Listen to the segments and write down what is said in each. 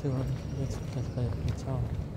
sigo chao. very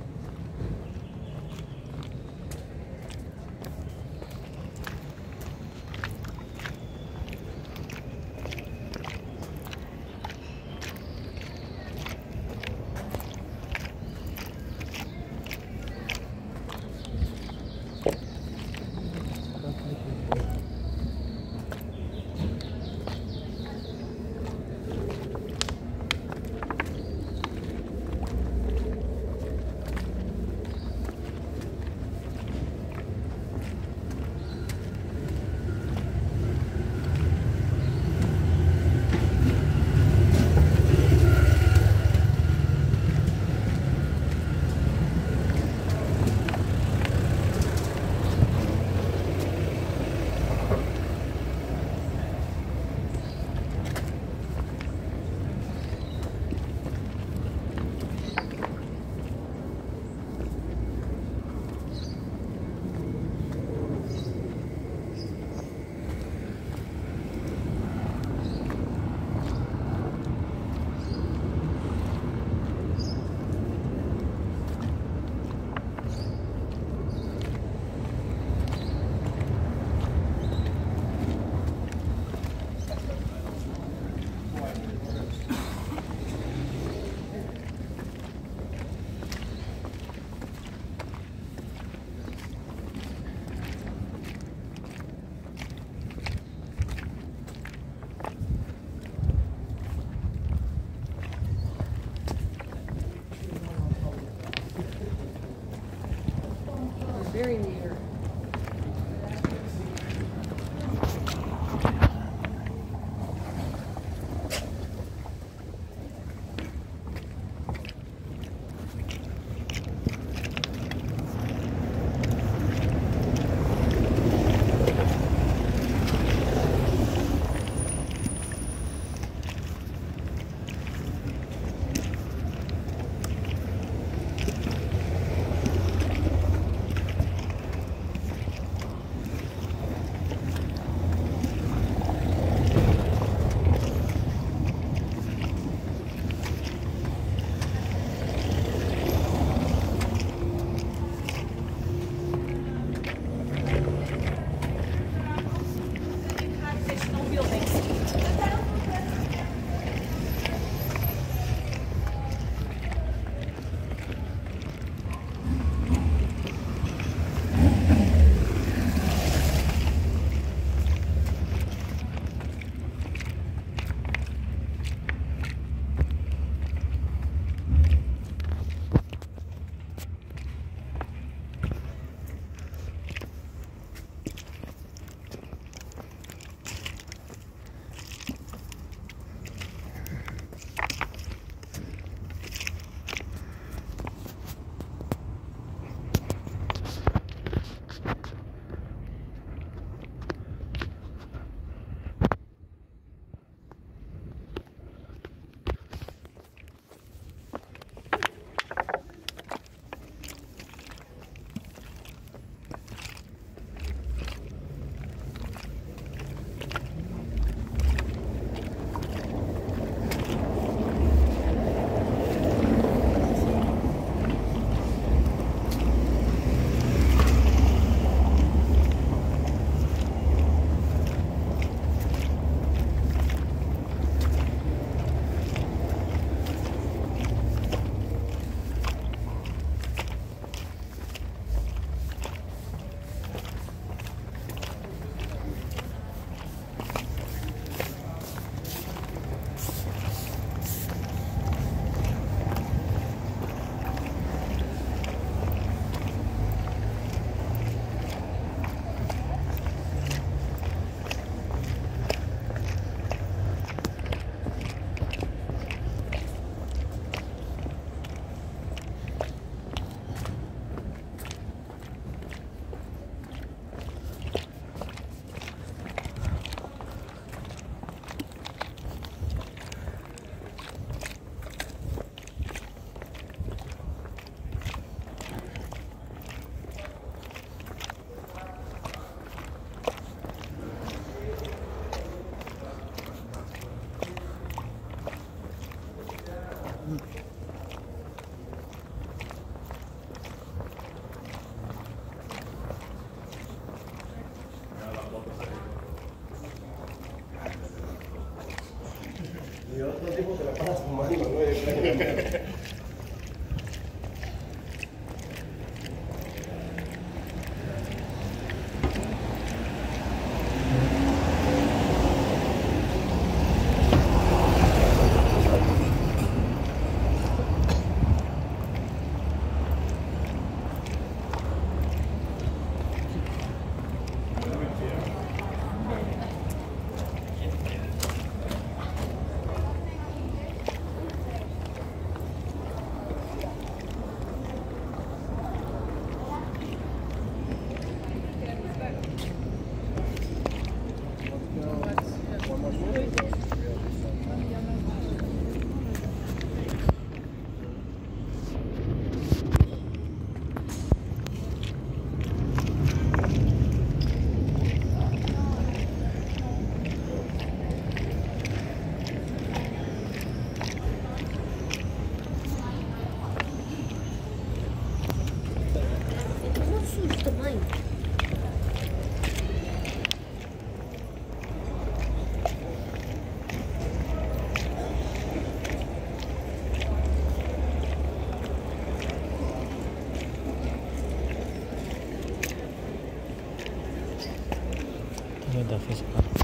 inside the Facebook.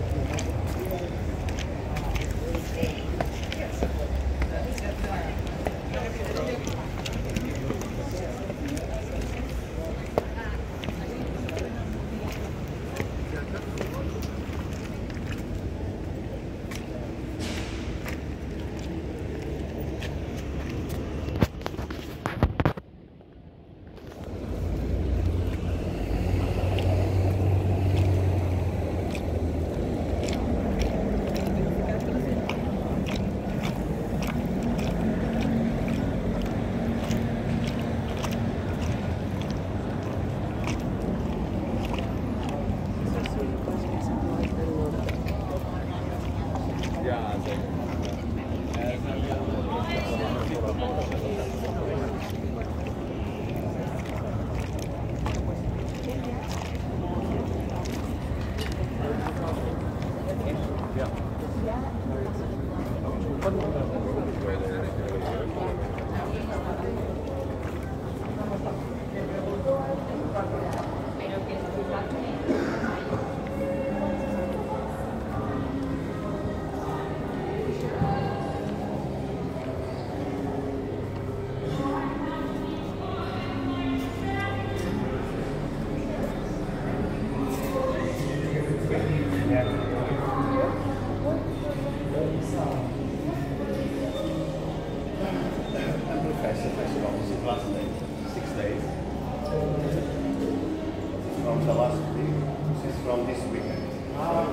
From the last week, since from this weekend. Ah,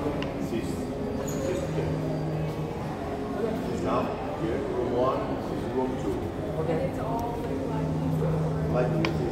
Six, six days. Now, here, room one, this is room two. Like music.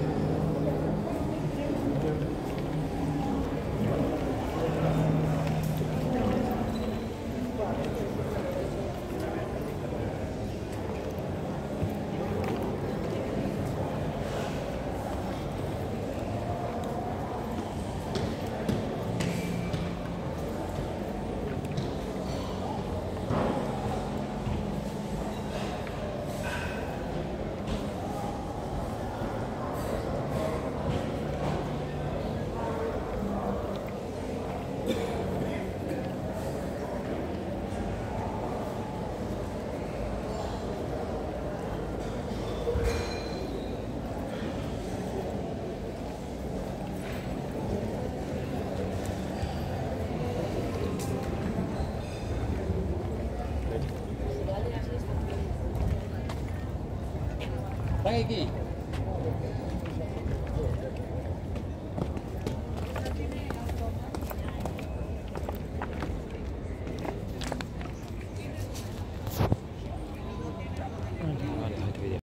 Iki.